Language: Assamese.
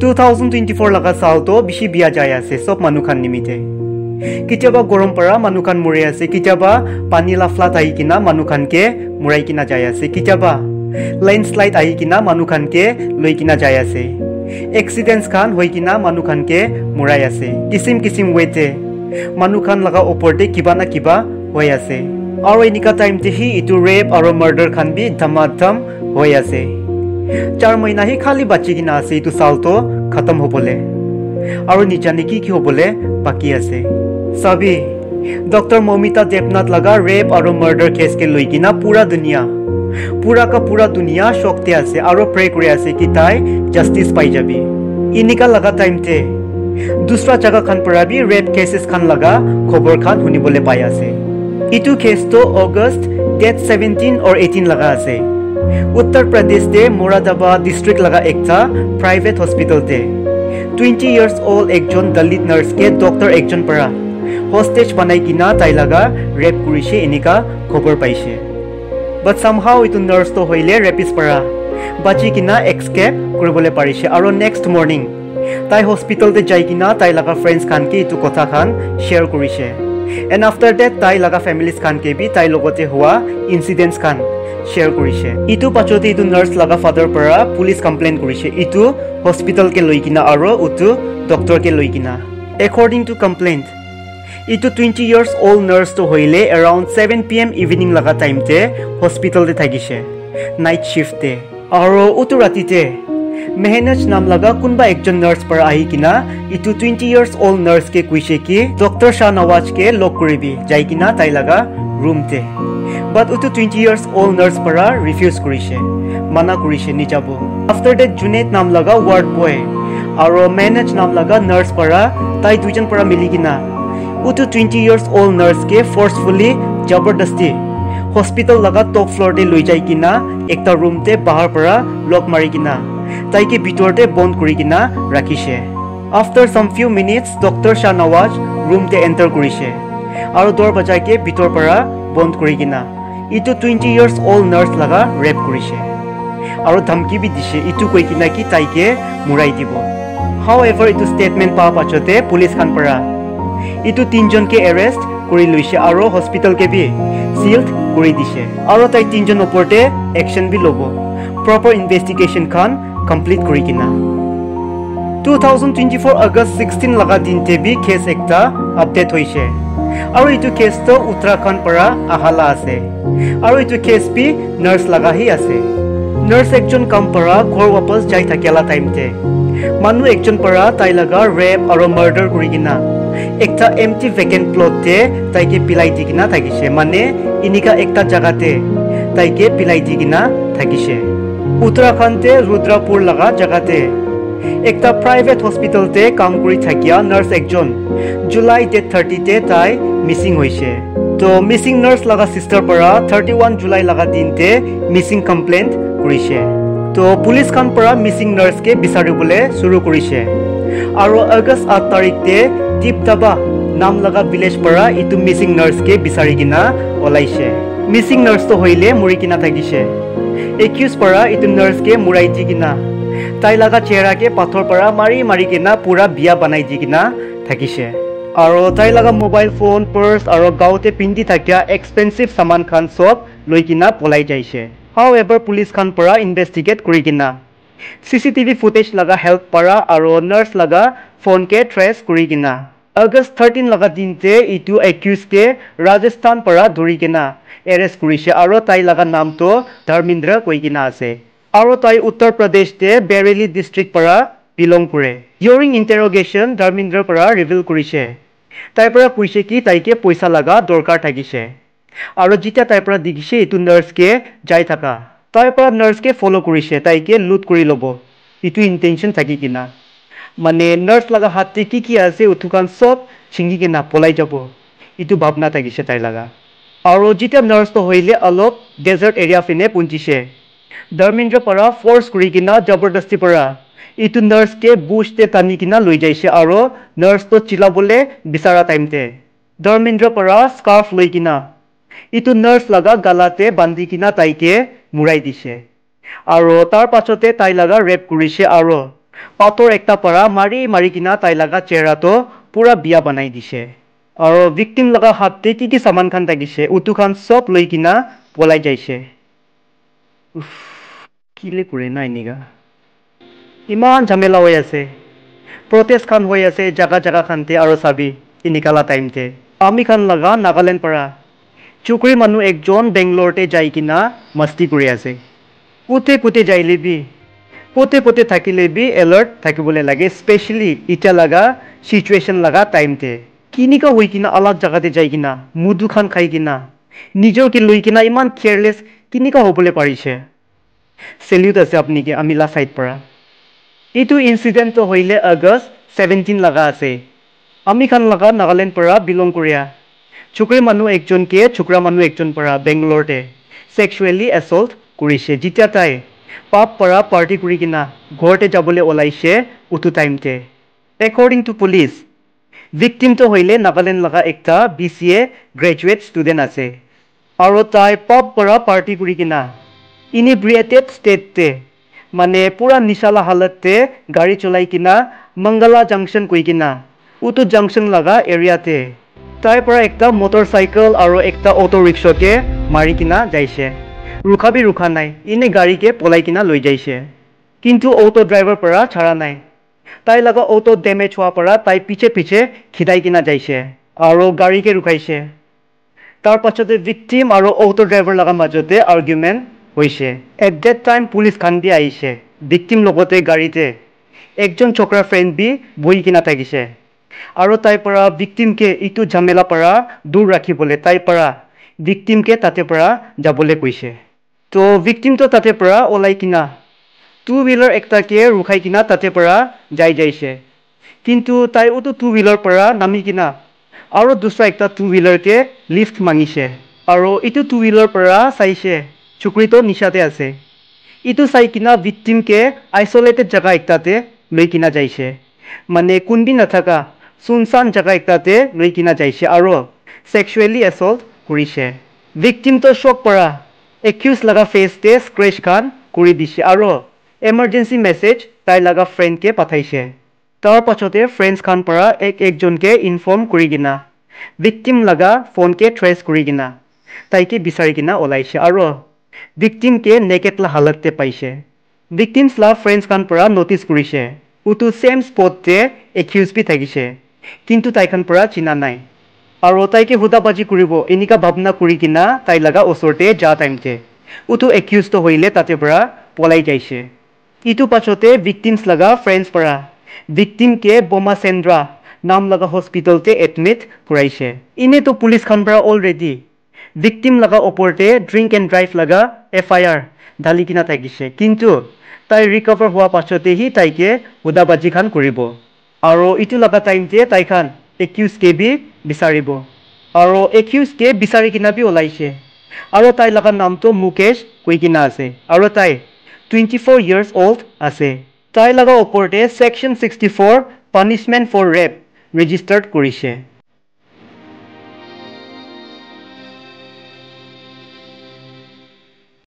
টু থাউজেণ্ড টুৱেণ্টি ফ'ৰ লগা চাউলটো বেছি বিয়া যাই আছে চব মানুহখান নিমিতে কেতিয়াবা গৰম পৰা মানুহখান মৰি আছে কেতিয়াবা পানী লাফলাত আহি কিনা মানুহখানকে মৰাই কিনা যাই আছে কেতিয়াবা লেণ্ডশ্লাইড আহি কিনা মানুহখানকে লৈ কিনা যাই আছে এক্সিডেণ্টছ খান হৈ কিনা মানুহখানকে মৰাই আছে কিচিম কিচিম ৱেতে মানুহখান লগা ওপৰতে কিবা না কিবা হৈ আছে আৰু এনেকুৱা টাইমতে সি ইটো ৰেপ আৰু মাৰ্ডাৰ খান বি ধমাধম হৈ আছে চাৰ মহিনা সি খালি বাচি কিনা আছে এইটো চাউলটো খতম হ'বলৈ। আৰু নিজানে কি কি হ'বলৈ বাকী আছে। চাবি ডক্টৰ মমিতা দেৱনাথ লগা ৰেপ আৰু মাৰ্ডাৰ কেছকে লৈ কিনা পুৰা দুনিয়া। পুৰা কা পুৰা দুনিয়া শক্তি আছে আৰু প্ৰে কৰি আছে কি তাই জাষ্টিছ পাই যাবি। এনেকা লগা টাইমতে। দুসৰা জাগা খান পৰা বি ৰেপ কেছেছ খান লগা খবৰ খান শুনিবলৈ পাই আছে। ইটো কেছটো August date seventeen or eighteen লগা আছে। উত্তৰ প্ৰদেশতে মোৰাদাবাদ ডিষ্ট্ৰিক্ট লগা একটা প্ৰাইভেট হস্পিটেলতে টুৱেণ্টি ইয়াৰ্ছ অল্ড একজন দলিত নাৰ্ছকে ডক্টৰ একজন পৰা হষ্টেজ বনাই কিনা তাই লগা ৰেপ কৰিছে এনেকা খবৰ পাইছে বাট চামহাও এইটো নাৰ্ছটো হৈলে ৰেপিছ পৰা বাচি কিনা এক্সকেপ কৰিবলৈ পাৰিছে আৰু নেক্সট মৰ্ণিং তাই হস্পিটেলতে যাই কিনা তাই লগা ফ্ৰেণ্ডছ খানকে এইটো কথা খান শ্বেয়াৰ কৰিছে এণ্ড আফটাৰ ডেট তাই লগা ফেমিলিজ খানকে বি তাইৰ লগতে হোৱা ইনচিডেণ্টছ খান শ্বেয়াৰ কৰিছে। ইটো পাছতে এইটো নাৰ্ছ লগা ফাদাৰ পৰা পুলিচ কমপ্লেইন কৰিছে। ইটো হস্পিটেলকে লৈ কিনা আৰু উটো ডক্টৰকে লৈ কিনা। একৰ্ডিং টু কমপ্লেইণ্ট ইটো টুৱেণ্টি ইয়াৰ্ছ অল্ড নাৰ্ছটো হৈলে around seven p m evening লগা টাইমতে হস্পিটেলতে থাকিছে। নাইট শ্বিফ্টতে আৰু উটো ৰাতিতে মেহনাজ নাম লগা কোনোবা একজন নাৰ্ছ পৰা আহি কিনা ইটো টুৱেণ্টি ইয়াৰ্ছ অল্ড নাৰ্ছকে কৈছে কি ডক্টৰ শ্বাহ নৱাজকে লগ কৰিবি যাই কিনা তাই লগা ৰুমতে বাট উটো টুৱেণ্টি ইয়াৰ্ছ অল্ড নাৰ্ছ পৰা ৰিফিউজ কৰিছে মানা কৰিছে নিজাব আফটাৰ ডেট জুনেদ নাম লগা ৱাৰ্ড বয় আৰু মেনেজ নাম লগা নাৰ্ছ পৰা তাই দুইজন পৰা মিলি কিনা উটো টুৱেণ্টি ইয়াৰ্ছ অল্ড নাৰ্ছকে ফৰ্চফুলি জবৰদস্তি হস্পিটেল লগা টপ ফ্ল'ৰতে লৈ যাই কিনা একটা ৰুমতে বাহাৰ পৰা লক মাৰি কিনা তাইকে ভিতৰতে বন্ধ কৰি কিনা ৰাখিছে। After some few minutes doctor Shah Nawaz ৰুমতে এণ্টাৰ কৰিছে আৰু দৰ বজাইকে ভিতৰ পৰা বন্ধ কৰি কিনা। ইটো টুৱেণ্টি ইয়াৰ্ছ অল্ড নাৰ্ছ লগা ৰেপ কৰিছে। আৰু ধমকি বি দিছে ইটো কৈ কিনা কি তাইকে মূৰাই দিব। হাও এভাৰ এইটো ষ্টেটমেণ্ট পোৱাৰ পাছতে পুলিচ খান পৰা ইটো তিনিজনকে এৰেষ্ট কৰি লৈছে আৰু হস্পিটেলকে বি চিল্ড কৰি দিছে। আৰু তাই তিনিজন ওপৰতে একশ্যন বি ল'ব। প্ৰপাৰ ইনভেষ্টিগেশ্যন খান কমপ্লিট কৰি কিনা two thousand twenty four August sixteen লগা দিনতে বি কেছ একটা আপডেট হৈছে আৰু এইটো কেছটো উত্তৰাখণ্ড পৰা আহালা আছে আৰু এইটো কেছ বি নাৰ্ছ লগাহি আছে নাৰ্ছ একজন কাম পৰা ঘৰ ৱাপছ যাই থাকিলা টাইমতে মানুহ একজন পৰা তাই লগা ৰেপ আৰু মাৰ্ডাৰ কৰি কিনা একটা এমটি ভেকেণ্ট প্লটতে তাইকে পিলাই দি কিনা থাকিছে মানে এনেকা একটা জাগাতে তাইকে পিলাই দি কিনা থাকিছে উত্তৰাখণ্ডে ৰুদ্ৰাপুৰ লগা জাগাতে একটা প্ৰাইভেট হস্পিটেলতে কাম কৰি থাকিয়া নাৰ্ছ একজন জুলাই ডেট থাৰ্টিতে তাই মিচিং হৈছে তো মিচিং নাৰ্ছ লগা চিষ্টাৰ পৰা থাৰ্টি ওৱান জুলাই লগা দিনতে মিচিং কমপ্লেইণ্ট কৰিছে তো পুলিচ খান পৰা মিচিং নাৰ্ছকে বিচাৰিবলৈ চুৰু কৰিছে আৰু আগষ্ট আঠ তাৰিখতে টিপটাবা নাম লগা ভিলেজ পৰা ইটো মিচিং নাৰ্ছকে বিচাৰি কিনা ওলাইছে মিচিং নাৰ্ছটো হৈলে মৰি কিনা থাকিছে একিউজ পৰা ইটো নাৰ্ছকে মূৰাই দি কিনা। তাই লগা চেহেৰাকে পাথৰ পৰা মাৰি মাৰি কিনা পুৰা বিয়া বনাই দি কিনা থাকিছে। আৰু তাই লগা মোবাইল ফোন পাৰ্চ আৰু গাঁৱতে পিন্ধি থকা এক্সপেঞ্চিভ চামান খান চব লৈ কিনা পলাই যাইছে। হাও এবাৰ পুলিচ খান পৰা ইনভেষ্টিগেট কৰি কিনা। চি চি টিভি ফুটেজ লগা হেল্প পৰা আৰু নাৰ্ছ লগা ফোনকে ট্ৰেচ কৰি কিনা। আগষ্ট থাৰ্টিন লগা দিনতে ইটো একিউজকে ৰাজস্থান পৰা ধৰি কিনা এৰেষ্ট কৰিছে আৰু তাই লগা নামটো ধৰ্মেন্দ্ৰ কৈ কিনা আছে আৰু তাই উত্তৰ প্ৰদেশতে বেৰেলি ডিষ্ট্ৰিক্ট পৰা বিলং কৰে ডিউৰিং ইণ্টাৰগেশ্যন ধৰ্মেন্দ্ৰৰ পৰা ৰিভিল কৰিছে তাইৰ পৰা কৈছে কি তাইকে পইচা লগা দৰকাৰ থাকিছে আৰু যেতিয়া তাইৰ পৰা দেখিছে এইটো নাৰ্ছকে যাই থকা তাইৰ পৰা নাৰ্ছকে ফ'ল' কৰিছে তাইকে লুট কৰি ল'ব এইটো ইণ্টেনশ্যন থাকি কিনা মানে নাৰ্ছ লগা হাতে কি কি আছে উঠুকান চব ছিঙি কিনা পলাই যাব। এইটো ভাৱনা থাকিছে তাইৰ লগা। আৰু যেতিয়া নাৰ্ছটো হৈলে অলপ ডেজাৰ্ট এৰিয়া পিনে পুঞ্জিছে। ধৰ্মেন্দ্ৰৰ পৰা ফ'ৰ্চ কৰি কিনা জবৰদস্তি পৰা। ইটো নাৰ্ছকে বুজতে টানি কিনা লৈ যাইছে আৰু নাৰ্ছটো চিলাবলৈ বিচৰা টাইমতে। ধৰ্মেন্দ্ৰৰ পৰা স্কাৰ্ফ লৈ কিনা। ইটো নাৰ্ছ লগা গালাতে বান্ধি কিনা তাইকে মূৰাই দিছে। আৰু তাৰ পাছতে তাই লগা ৰেপ কৰিছে আৰু পাথৰ একটা পৰা মাৰি মাৰি কিনা তাই লগা চেহেৰাটো পুৰা বিয়া বনাই দিছে। আৰু ভিক্টিম লগা হাততে কি কি চামান খান থাকিছে উটু খান চব লৈ কিনা পলাই যাইছে। উফ, কিলে কৰে না এনেকা ইমান ঝামেলা হৈ আছে। প্ৰটেষ্ট খান হৈ আছে জাগা জাগা খানতে আৰু চাবি এনেকালা টাইমতে আমি খান লগা নাগালেণ্ড পৰা। চুকুৰি মানুহ একজন বেংগলোৰতে যাই কিনা মস্তি কৰি আছে। কোতে কোতে যাই লিবি। পোতে পোতে থাকিলে বি এলাৰ্ট থাকিবলৈ লাগে স্পেচিয়েলি এতিয়া লগা চিটুৱেশ্যন লগা টাইমতে কিনিকা হৈ কিনা আলাগ জেগাতে যাই কিনা মুদু খান খাই কিনা নিজকে লৈ কিনা, ইমান কেয়াৰলেছ কিনিকা হ'বলৈ পাৰিছে। চেলিউট আছে আপুনিকে আমিলা ছাইড পৰা। এইটো ইনচিডেণ্টটো হ'লে আগষ্ট ছেভেণ্টিন লগা আছে। আমি খান লগা, নাগালেণ্ড পৰা বিলং কৰিয়া। চুকুৰি মানুহ একজনকে চুকুৰা মানুহ একজন পৰা বেংগলোৰতে। ছেক্সুৱেলি এছল্ট কৰিছে যেতিয়া তাই। পাপ পৰা পাৰ্টি কৰি কিনা ঘৰতে যাবলৈ ওলাইছে উঠো টাইমতে। একৰ্ডিং টু পুলিচ ভিক্টিমটো হ'লে নাগালেণ্ড লগা একটা B C A graduate student আছে। আৰু তাই পাপ পৰা পাৰ্টি কৰি কিনা ইনিব্ৰিয়েটেড ষ্টেটতে মানে পুৰা নিচালা হালততে গাড়ী চলাই কিনা মংগলা জাংচন কৈ কিনা উটো জাংচন লগা এৰিয়াতে তাইৰ পৰা একটা মটৰ চাইকেল আৰু একটা অটো ৰিক্সাকে মাৰি কিনা যাইছে। ৰুখাবি ৰুখা নাই। এনে গাড়ীকে পলাই কিনা লৈ যাইছে। কিন্তু অটো ড্ৰাইভাৰ পৰা ছাৰা নাই। তাই লগা অটো ডেমেজ হোৱাৰ পৰা তাই পিছে পিছে খিদাই কিনা যাইছে আৰু গাড়ীকে ৰুখাইছে। তাৰ পাছতে ভিক্টিম আৰু অটো ড্ৰাইভাৰ লগা মাজতে আৰ্গুমেণ্ট হৈছে। এট ডেট টাইম পুলিচ কান্দি আহিছে। ভিক্টিম লগতে গাড়ীতে একজন চক্ৰা ফ্ৰেণ্ড বি বহি কিনা থাকিছে। আৰু তাইৰ পৰা ভিক্টিমকে ইটো ঝামেলা পৰা দূৰ ৰাখিবলৈ তাইৰ পৰা ভিক্টিমকে তাতে পৰা যাবলৈ কৈছে। তো ভিক্টিমটো তাতে পৰা ওলাই কিনা। টু হুইলাৰ একটাকে ৰখাই কিনা তাতে পৰা যাই যাইছে। কিন্তু তাই উটো টু হুইলাৰ পৰা নামি কিনা। আৰু দুসৰা একটা টু হুইলাৰকে লিফ্ট মাঙিছে। আৰু ইটো টু হুইলাৰ পৰা চাইছে। চুকুৰিটো নিচাতে আছে। ইটো চাই কিনা ভিক্টিমকে আইচলেটেড জেগা একটাতে লৈ কিনা যাইছে। মানে কোনবি নাথাকা চুনচান জেগা একটাতে লৈ কিনা যাইছে আৰু ছেক্সুৱেলি এছল্ট কৰিছে। ভিক্টিমটো শ্বক পৰা একিউজ লগা ফেচতে স্ক্ৰেচ খান কৰি দিছে আৰু এমাৰ্জেঞ্চি মেছেজ তাই লগা ফ্ৰেণ্ডকে পঠাইছে তাৰ পাছতে ফ্ৰেণ্ডছ খান পৰা এক একজনকে ইনফৰ্ম কৰি কিনা ভিক্টিম লগা ফোনকে ট্ৰেচ কৰি কিনা তাইকে বিচাৰি কিনা ওলাইছে আৰু ভিক্টিমকে নেকেটলা হালততে পাইছে ভিক্টিমছ লা ফ্ৰেণ্ডছ খান পৰা ন'টিছ কৰিছে উটো ছেম স্পটতে একিউজ বি থাকিছে কিন্তু তাইখান পৰা চিনা নাই আৰু তাইকে হুদাবাজি কৰিব। এনেকা ভাৱনা কৰি কিনা তাই লগা ওচৰতে যা টাইমতে। উটো একিউজটো হ'লে তাতে পৰা পলাই যাইছে। ইটো পাছতে ভিক্টিমছ লগা ফ্ৰেণ্ডছ পৰা। ভিক্টিমকে বোমা চেন্দ্ৰা নাম লগা হস্পিটেলতে এডমিট কৰাইছে। এনেতো পুলিচ খান পৰা অলৰেডি ভিক্টিম লগা ওপৰতে ড্ৰিংক এণ্ড ড্ৰাইভ লগা এফ আই আৰ ঢালি কিনা থাকিছে। কিন্তু তাই ৰিকভাৰ হোৱাৰ পাছতেহি তাইকে হুদাবাজি খান কৰিব। আৰু ইটো লগা টাইমতে তাইখান একিউজ কে বি বিচাৰিব। আৰু একিউজ কে বিচাৰি কিনা বি ওলাইছে। আৰু তাই লগা নামটো মুকেশ কৈ কিনা আছে। আৰু তাই টুৱেণ্টি ফ'ৰ ইয়াৰ্ছ অল্ড আছে। তাই লগা ওপৰতে section sixty four punishment for rape registered কৰিছে।